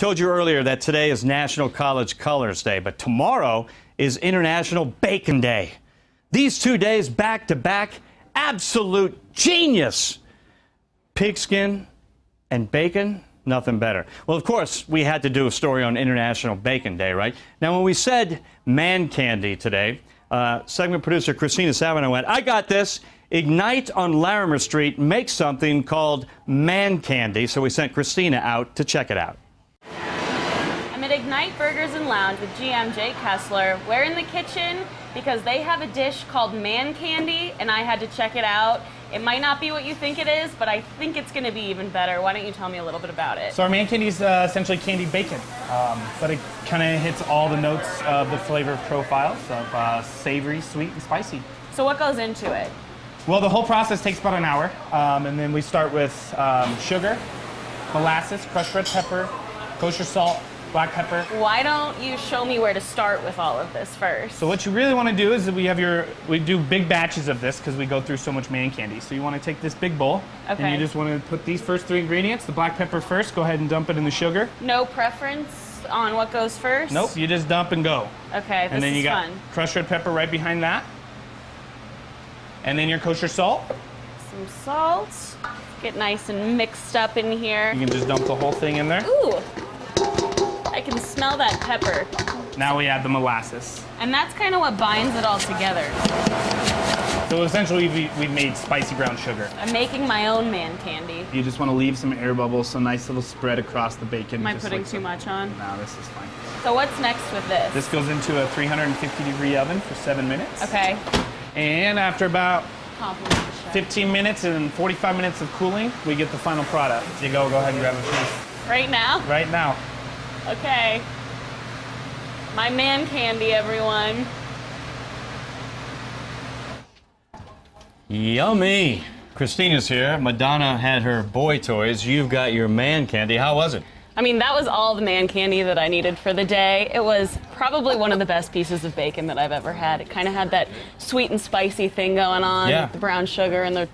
Told you earlier that today is National College Colors Day, but tomorrow is International Bacon Day. These two days back to back, absolute genius. Pigskin and bacon, nothing better. Well, of course, we had to do a story on International Bacon Day, right? Now, when we said man candy today, uh, segment producer Christina Savino went, I got this. Ignite on Larimer Street makes something called man candy, so we sent Christina out to check it out. At Ignite Burgers and Lounge with GM Jake Kessler. We're in the kitchen because they have a dish called man candy, and I had to check it out. It might not be what you think it is, but I think it's going to be even better. Why don't you tell me a little bit about it? So our man candy is uh, essentially candied bacon, um, but it kind of hits all the notes of the flavor profiles of uh, savory, sweet, and spicy. So what goes into it? Well, the whole process takes about an hour, um, and then we start with um, sugar, molasses, crushed red pepper, kosher salt, black pepper. Why don't you show me where to start with all of this first? So what you really want to do is that we have your we do big batches of this because we go through so much man candy. So you want to take this big bowl Okay. and you just want to put these first three ingredients. The black pepper first. Go ahead and dump it in the sugar. no preference on what goes first? Nope. You just dump and go. Okay, this and then is you got fun. crushed red pepper right behind that. And then your kosher salt. Some salt. Get nice and mixed up in here. You can just dump the whole thing in there. Ooh, smell that pepper. Now we add the molasses. And that's kind of what binds it all together. So essentially we, we made spicy brown sugar. I'm making my own man candy. You just want to leave some air bubbles, so nice little spread across the bacon. Am I putting like too so. much on? No, this is fine. So what's next with this? This goes into a 350 degree oven for seven minutes. Okay. And after about Compliment the chef. 15 minutes and 45 minutes of cooling, we get the final product. You go, go ahead and grab a piece Right now? right now. Okay. My man candy, everyone. Yummy. Christina's here. Madonna had her boy toys. You've got your man candy. How was it? I mean, that was all the man candy that I needed for the day. It was probably one of the best pieces of bacon that I've ever had. It kind of had that sweet and spicy thing going on Yeah. with the brown sugar and the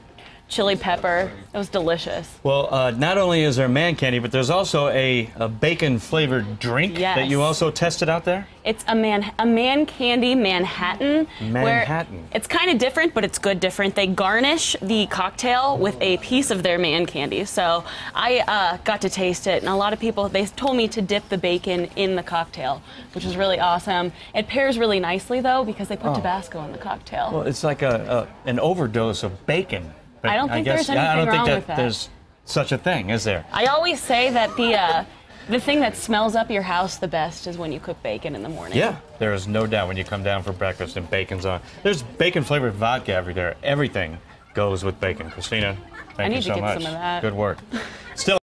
chili pepper. It was delicious. Well, uh, not only is there man candy, but there's also a, a bacon flavored drink that you also tested out there. It's a man a man candy Manhattan. Manhattan. it's kind of different, but it's good different. They garnish the cocktail with a piece of their man candy. So I uh, got to taste it, and a lot of people they told me to dip the bacon in the cocktail, which was really awesome. It pairs really nicely though because they put Tabasco in the cocktail. Well, it's like a, a an overdose of bacon. But I don't think guess, there's I don't think wrong that with that. there's such a thing, is there? I always say that the uh, the thing that smells up your house the best is when you cook bacon in the morning. Yeah, there is no doubt when you come down for breakfast and bacon's on. There's bacon flavored vodka every there. Everything goes with bacon. Christina, thank I need you to so get much. some of that. Good work. Still.